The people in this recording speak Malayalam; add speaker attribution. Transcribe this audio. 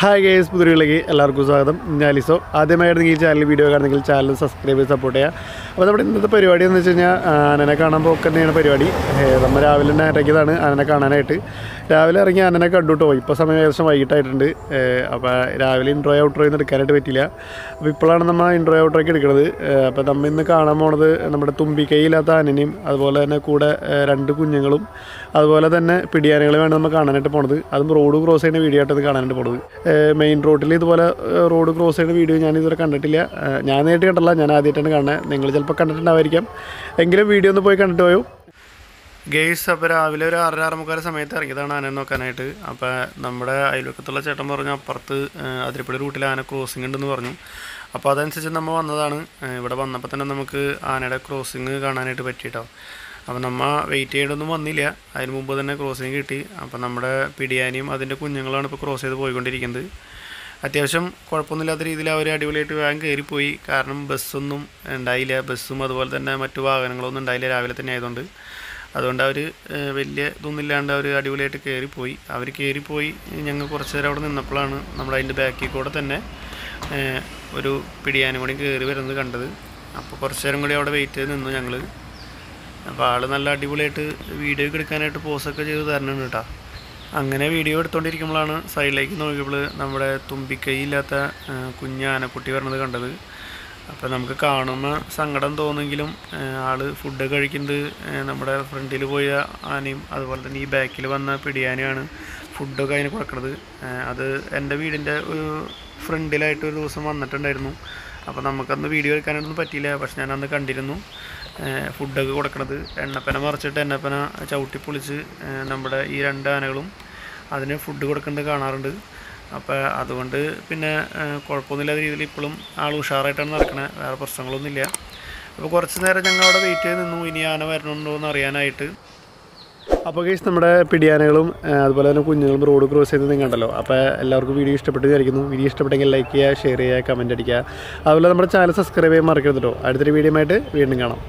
Speaker 1: ഹായ് ഗേസ് പുതിരികളിലേക്ക് എല്ലാവർക്കും സ്വാഗതം. ഞാൻ ലിസോ. ആദ്യമായിരുന്നെങ്കിൽ ഈ ചാനൽ വീഡിയോ കാണുന്നെങ്കിൽ ചാനൽ സബ്സ്ക്രൈബ് ചെയ്ത് സപ്പോർട്ട് ചെയ്യുക. അപ്പോൾ നമ്മുടെ ഇന്നത്തെ പരിപാടി എന്ന് വെച്ച് കഴിഞ്ഞാൽ ആനനെ കാണാൻ പോക്ക് തന്നെയാണ് പരിപാടി നമ്മൾ രാവിലെ തന്നെ ഇറങ്ങിയതാണ് ആനനെ കാണാനായിട്ട്. രാവിലെ ഇറങ്ങി ആനനെ കണ്ടു കേട്ടോ ഇപ്പോൾ സമയം ഏകദേശം വൈകിട്ടായിട്ടുണ്ട്. അപ്പോൾ രാവിലെ ഇൻട്രോ ഔട്ട്രോ ഒന്നും എടുക്കാനായിട്ട് പറ്റില്ല അപ്പോൾ ഇപ്പോഴാണ് നമ്മൾ ഇൻട്രോ ഔട്ട്രോയ്ക്ക് എടുക്കുന്നത് അപ്പോൾ നമ്മൾ ഇന്ന് കാണാൻ പോണത് നമ്മുടെ തുമ്പിക്കൈയില്ലാത്ത ആനനെയും അതുപോലെ തന്നെ കൂടെ രണ്ട് കുഞ്ഞുങ്ങളും അതുപോലെ തന്നെ പിടിയാനകളെയാണ് നമ്മൾ കാണാനായിട്ട് പോണത്. അതും റോഡ് ക്രോസ് ചെയ്യുന്ന വീഡിയോ ആയിട്ടത് കാണാനായിട്ട് പോണത്. മെയിൻ റോഡിൽ ഇതുപോലെ റോഡ് ക്രോസ് ചെയ്യുന്ന വീഡിയോ ഞാൻ ഇതുവരെ കണ്ടിട്ടില്ല. ഞാൻ നേരിട്ട് കണ്ടല്ല ഞാൻ ആദ്യമായിട്ടാണ് കാണുന്നത് നിങ്ങൾ ചിലപ്പോൾ കണ്ടിട്ടുണ്ടാവായിരിക്കാം. എങ്കിലും വീഡിയോ ഒന്ന് പോയി കണ്ടിട്ട് പോയോ. ഗെയ്സ് അപ്പോൾ രാവിലെ ഒരു ആറര മുക്കാല സമയത്ത് ഇറങ്ങിയതാണ് ആന നോക്കാനായിട്ട്. അപ്പോൾ നമ്മുടെ അയൽവക്കത്തുള്ള ചേട്ടൻ പറഞ്ഞു അപ്പുറത്ത് അതിരപ്പള്ളി റൂട്ടിൽ ആന ക്രോസിംഗ് ഉണ്ടെന്ന് പറഞ്ഞു. അപ്പോൾ അതനുസരിച്ച് നമ്മൾ വന്നതാണ്. ഇവിടെ വന്നപ്പോൾ തന്നെ നമുക്ക് ആനയുടെ ക്രോസിങ് കാണാനായിട്ട് പറ്റിയിട്ടോ. അപ്പോൾ നമ്മ വെയിറ്റ് ചെയ്യേണ്ടൊന്നും വന്നില്ല. അതിന് മുമ്പ് തന്നെ ക്രോസിങ് കിട്ടി. അപ്പോൾ നമ്മുടെ പിടിയാനിയും അതിന്റെ കുഞ്ഞുങ്ങളാണ് ഇപ്പോൾ ക്രോസ് ചെയ്ത് പോയിക്കൊണ്ടിരിക്കുന്നത്. അത്യാവശ്യം കുഴപ്പമൊന്നുമില്ലാത്ത രീതിയിൽ അവർ അടിപൊളിയായിട്ട് വേഗം കയറിപ്പോയി. കാരണം ബസ്സൊന്നും ഉണ്ടായില്ല. ബസ്സും അതുപോലെ തന്നെ മറ്റു വാഹനങ്ങളൊന്നും ഉണ്ടായില്ല രാവിലെ തന്നെ ആയതുകൊണ്ട്. അതുകൊണ്ട് അവർ വലിയ ഇതൊന്നുമില്ലാണ്ട് അവർ അടിപൊളിയായിട്ട് കയറിപ്പോയി. അവർ കയറിപ്പോയി. ഞങ്ങൾ കുറച്ച് നേരം അവിടെ നിന്നപ്പോഴാണ് നമ്മൾ അതിന്റെ ബാക്കിൽ കൂടെ തന്നെ ഒരു പിടിയാനും കൂടി കയറി വരുന്നത് കണ്ടത്. അപ്പോൾ കുറച്ച് നേരം കൂടി അവിടെ വെയിറ്റ് ചെയ്ത് നിന്നു ഞങ്ങൾ അപ്പോൾ ആൾ നല്ല അടിപൊളിയായിട്ട് വീഡിയോ എടുക്കാനായിട്ട് പോസൊക്കെ ചെയ്ത് തരണുണ്ട് കേട്ടോ അങ്ങനെ വീഡിയോ എടുത്തുകൊണ്ടിരിക്കുമ്പോഴാണ് സൈഡിലേക്ക് നോക്കിയപ്പോൾ നമ്മുടെ തുമ്പിക്കൈയില്ലാത്ത കുഞ്ഞ ആനക്കുട്ടി വരണത് കണ്ടത്. അപ്പോൾ നമുക്ക് കാണുന്ന സങ്കടം തോന്നുമെങ്കിലും ആൾ ഫുഡ് കഴിക്കുന്നത് നമ്മുടെ ഫ്രണ്ടിൽ പോയ ആനയും അതുപോലെ തന്നെ ഈ ബാക്കിൽ വന്ന പിടിയാനയാണ് ഫുഡൊക്കെ അതിന് കൊടുക്കുന്നത് അത് എന്റെ വീടിന്റെ ഒരു ഫ്രണ്ടിലായിട്ട് ഒരു ദിവസം വന്നിട്ടുണ്ടായിരുന്നു. അപ്പോൾ നമുക്കന്ന് വീഡിയോ എടുക്കാനായിട്ടൊന്നും പറ്റിയില്ല. പക്ഷെ ഞാൻ അന്ന് കണ്ടിരുന്നു ഫുഡൊക്കെ കൊടുക്കണത്. എണ്ണപ്പന മറിച്ചിട്ട് എണ്ണപ്പന ചവിട്ടി പൊളിച്ച് നമ്മുടെ ഈ രണ്ട് ആനകളും അതിന് ഫുഡ് കൊടുക്കുന്നത് കാണാറുണ്ട്. അപ്പോൾ അതുകൊണ്ട് പിന്നെ കുഴപ്പമൊന്നുമില്ലാത്ത രീതിയിൽ ഇപ്പോഴും ആൾ ഉഷാറായിട്ടാണ് നടക്കുന്നത് വേറെ പ്രശ്നങ്ങളൊന്നുമില്ല. അപ്പോൾ കുറച്ച് നേരം ഞങ്ങൾ അവിടെ വെയിറ്റ് ചെയ്ത് നിന്നു. ഇനി ആന വരണുണ്ടോ എന്ന് അറിയാനായിട്ട്. അപ്പോൾ കേസ് നമ്മുടെ പിടിയാനകളും അതുപോലെ തന്നെ കുഞ്ഞുങ്ങളും റോഡ് ക്രോസ് ചെയ്ത് നിങ്ങൾ കണ്ടല്ലോ. അപ്പോൾ എല്ലാവർക്കും വീഡിയോ ഇഷ്ടപ്പെട്ട് വിചാരിക്കുന്നു വീഡിയോ ഇഷ്ടപ്പെട്ടെങ്കിൽ ലൈക്ക് ചെയ്യുക ഷെയർ ചെയ്യുക കമന്റ് അടിക്കുക. അതുപോലെ നമ്മുടെ ചാനൽ സബ്സ്ക്രൈബ് ചെയ്യാൻ മറക്കരുത് കേട്ടോ അടുത്തൊരു വീഡിയോ ആയിട്ട് വീണ്ടും കാണാം.